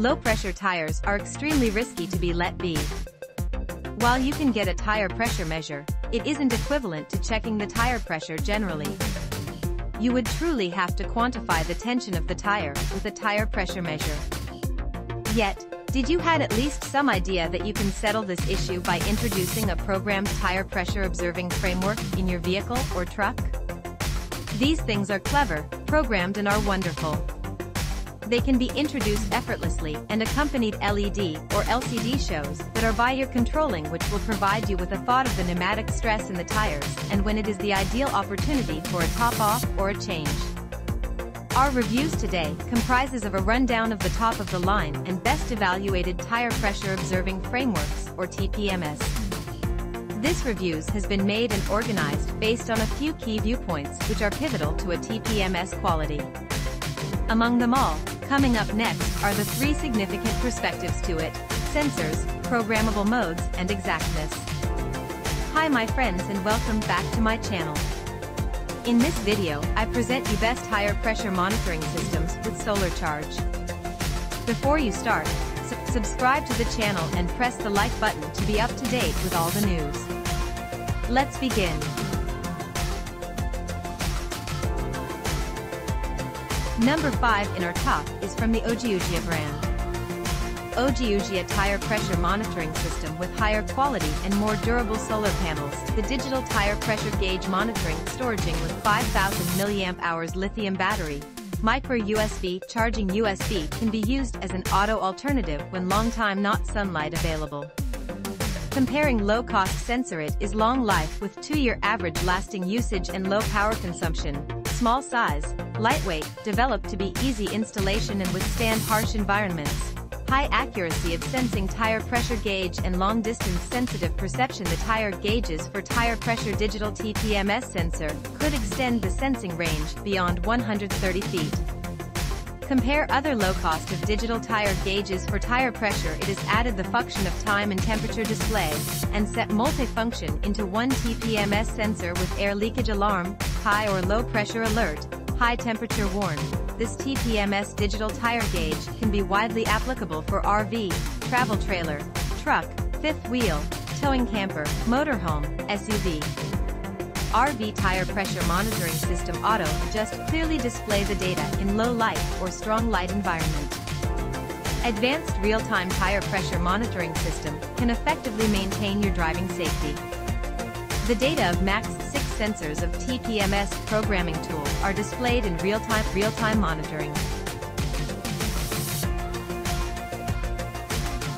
Low-pressure tires are extremely risky to be let be. While you can get a tire pressure measure, it isn't equivalent to checking the tire pressure generally. You would truly have to quantify the tension of the tire with a tire pressure measure. Yet, did you had at least some idea that you can settle this issue by introducing a programmed tire pressure observing framework in your vehicle or truck? These things are clever, programmed and are wonderful. They can be introduced effortlessly and accompanied LED or LCD shows that are by your controlling which will provide you with a thought of the pneumatic stress in the tires and when it is the ideal opportunity for a top-off or a change. Our reviews today comprises of a rundown of the top of the line and best evaluated tire pressure observing frameworks or TPMS. This reviews has been made and organized based on a few key viewpoints which are pivotal to a TPMS quality. Among them all, coming up next are the three significant perspectives to it, sensors, programmable modes, and exactness. Hi my friends and welcome back to my channel. In this video, I present you best higher pressure monitoring systems with solar charge. Before you start, su subscribe to the channel and press the like button to be up to date with all the news. Let's begin. Number 5 in our top is from the OGIOOGIA brand. OGIOOGIA tire pressure monitoring system with higher quality and more durable solar panels. The digital tire pressure gauge monitoring storaging with 5000 mAh lithium battery. Micro USB charging USB can be used as an auto alternative when long time not sunlight available. Comparing low-cost Sensorit is long life with 2-year average lasting usage and low power consumption, small size, lightweight, developed to be easy installation and withstand harsh environments. High accuracy of sensing tire pressure gauge and long-distance sensitive perception The tire gauges for tire pressure digital TPMS sensor could extend the sensing range beyond 130 feet. Compare other low-cost of digital tire gauges for tire pressure it is added the function of time and temperature display, and set multifunction into one TPMS sensor with air leakage alarm, high or low pressure alert, high temperature warn. This TPMS digital tire gauge can be widely applicable for RV, travel trailer, truck, fifth wheel, towing camper, motorhome, SUV. RV tire pressure monitoring system auto adjust clearly display the data in low light or strong light environment. Advanced real-time tire pressure monitoring system can effectively maintain your driving safety. The data of max 6 sensors of TPMS programming tool are displayed in real-time real-time monitoring.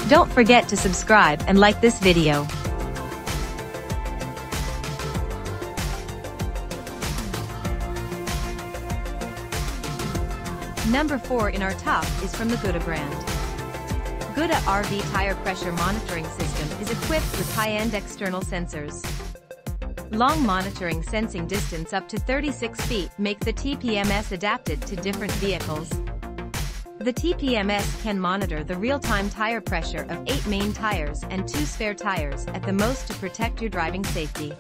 Don't forget to subscribe and like this video. Number 4 in our top is from the GUTA brand. GUTA RV tire pressure monitoring system is equipped with high-end external sensors. Long monitoring sensing distance up to 36 feet make the TPMS adapted to different vehicles. The TPMS can monitor the real-time tire pressure of 8 main tires and 2 spare tires at the most to protect your driving safety.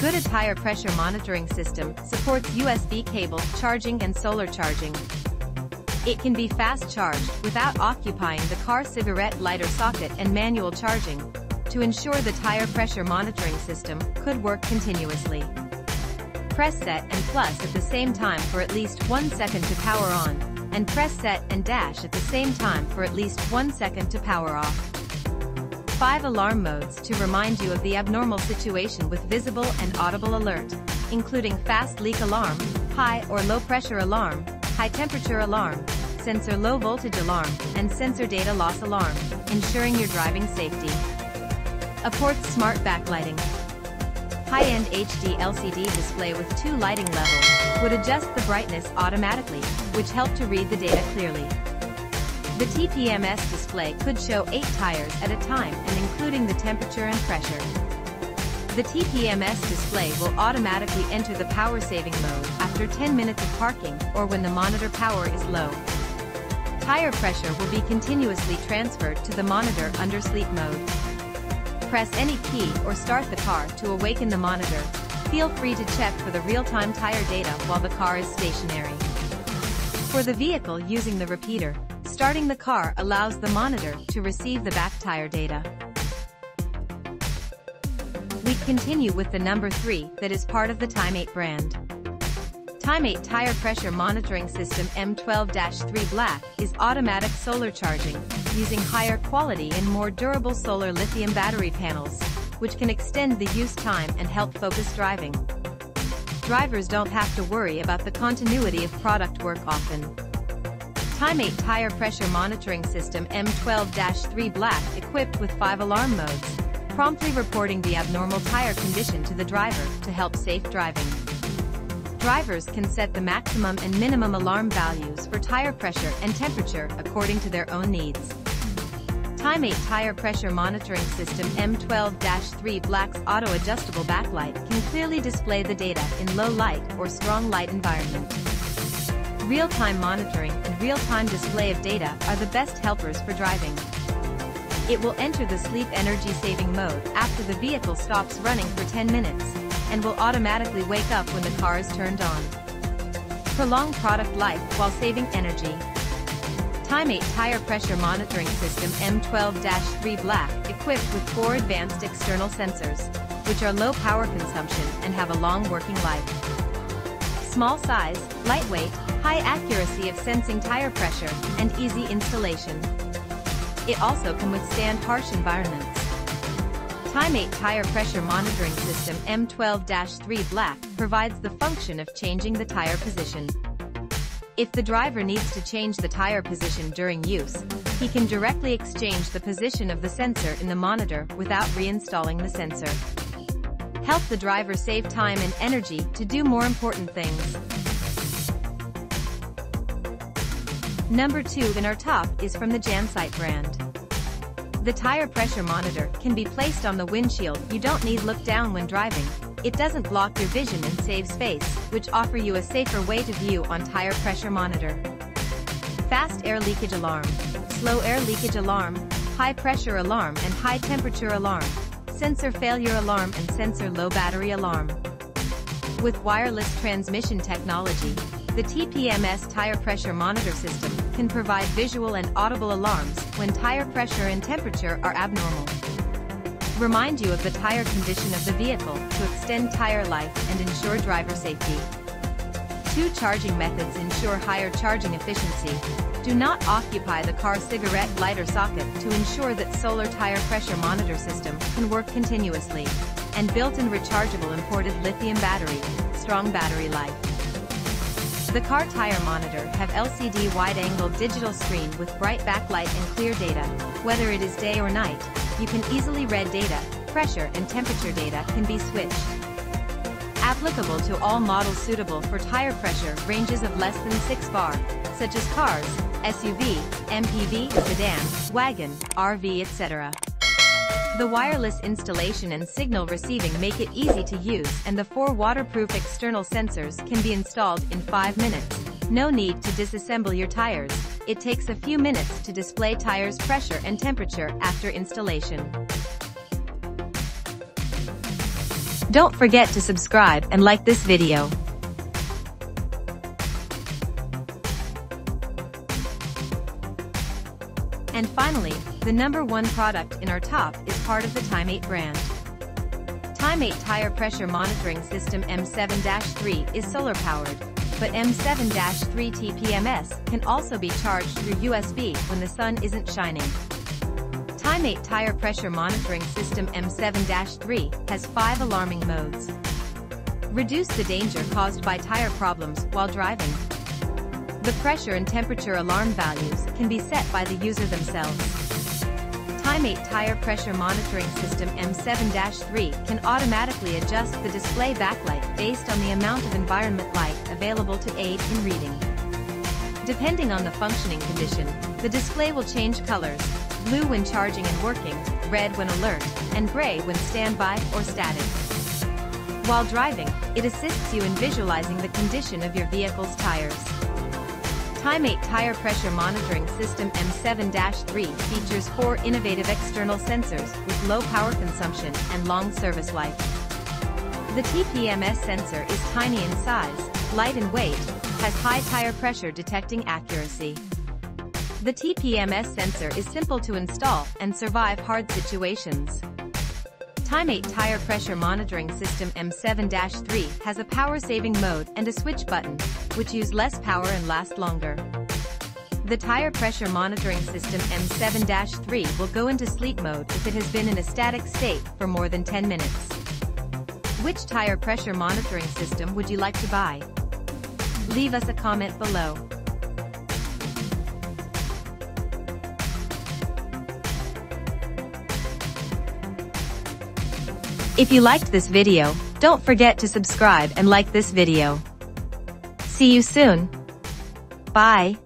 GUTA tire pressure monitoring system supports USB cable charging and solar charging. It can be fast charged without occupying the car cigarette lighter socket and manual charging to ensure the tire pressure monitoring system could work continuously. Press set and plus at the same time for at least 1 second to power on, and press set and dash at the same time for at least 1 second to power off. 5 alarm modes to remind you of the abnormal situation with visible and audible alert, including fast leak alarm, high or low pressure alarm, high temperature alarm, sensor low voltage alarm, and sensor data loss alarm, ensuring your driving safety. Apports smart backlighting. High-end HD LCD display with two lighting levels would adjust the brightness automatically, which helped to read the data clearly. The TPMS display could show 8 tires at a time and including the temperature and pressure. The TPMS display will automatically enter the power saving mode after 10 minutes of parking or when the monitor power is low. Tire pressure will be continuously transferred to the monitor under sleep mode. Press any key or start the car to awaken the monitor. Feel free to check for the real-time tire data while the car is stationary. For the vehicle using the repeater, Starting the car allows the monitor to receive the back tire data. We continue with the number 3 that is part of the Tymate brand. Tymate Tire Pressure Monitoring System M12-3 Black is automatic solar charging, using higher quality and more durable solar lithium battery panels, which can extend the use time and help focus driving. Drivers don't have to worry about the continuity of product work often. Tymate Tire Pressure Monitoring System M12-3 Black equipped with 5 alarm modes, promptly reporting the abnormal tire condition to the driver to help safe driving. Drivers can set the maximum and minimum alarm values for tire pressure and temperature according to their own needs. Tymate Tire Pressure Monitoring System M12-3 Black's auto-adjustable backlight can clearly display the data in low light or strong light environment. Real-time monitoring and real-time display of data are the best helpers for driving. It will enter the sleep energy saving mode after the vehicle stops running for 10 minutes and will automatically wake up when the car is turned on. Prolong product life while saving energy. Tymate Tire Pressure Monitoring System M12-3 Black equipped with four advanced external sensors, which are low power consumption and have a long working life. Small size, lightweight, high accuracy of sensing tire pressure, and easy installation. It also can withstand harsh environments. Tymate Tire Pressure Monitoring System M12-3 Black provides the function of changing the tire position. If the driver needs to change the tire position during use, he can directly exchange the position of the sensor in the monitor without reinstalling the sensor. Help the driver save time and energy to do more important things. Number 2 in our top is from the Jansite brand. The tire pressure monitor can be placed on the windshield. You don't need look down when driving. It doesn't block your vision and save space, which offer you a safer way to view on tire pressure monitor. Fast air leakage alarm, slow air leakage alarm, high pressure alarm and high temperature alarm, sensor failure alarm and sensor low battery alarm. With wireless transmission technology, the TPMS tire pressure monitor system can provide visual and audible alarms when tire pressure and temperature are abnormal. Remind you of the tire condition of the vehicle to extend tire life and ensure driver safety. Two charging methods ensure higher charging efficiency. Do not occupy the car cigarette lighter socket to ensure that solar tire pressure monitor system can work continuously. And built-in rechargeable imported lithium battery, strong battery life. The car tire monitor have LCD wide-angle digital screen with bright backlight and clear data. Whether it is day or night, you can easily read data, pressure and temperature data can be switched. Applicable to all models suitable for tire pressure ranges of less than 6 bar, such as cars, SUV, MPV, sedan, wagon, RV etc. The wireless installation and signal receiving make it easy to use and the four waterproof external sensors can be installed in 5 minutes. No need to disassemble your tires, it takes a few minutes to display tires pressure and temperature after installation. Don't forget to subscribe and like this video. And finally, the number one product in our top is part of the Tymate brand. Tymate Tire Pressure Monitoring System M7-3 is solar-powered, but M7-3 TPMS can also be charged through USB when the sun isn't shining. Tymate Tire Pressure Monitoring System M7-3 has five alarming modes. Reduce the danger caused by tire problems while driving. The pressure and temperature alarm values can be set by the user themselves. Tymate Tire Pressure Monitoring System M7-3 can automatically adjust the display backlight based on the amount of environment light available to aid in reading. Depending on the functioning condition, the display will change colors, blue when charging and working, red when alert, and gray when standby or static. While driving, it assists you in visualizing the condition of your vehicle's tires. Tymate Tire Pressure Monitoring System M7-3 features four innovative external sensors with low power consumption and long service life. The TPMS sensor is tiny in size, light in weight, has high tire pressure detecting accuracy. The TPMS sensor is simple to install and survive hard situations. Tymate Tire Pressure Monitoring System M7-3 has a power-saving mode and a switch button, which use less power and last longer. The tire pressure monitoring system M7-3 will go into sleep mode if it has been in a static state for more than 10 minutes. Which tire pressure monitoring system would you like to buy? Leave us a comment below. If you liked this video, don't forget to subscribe and like this video. See you soon. Bye.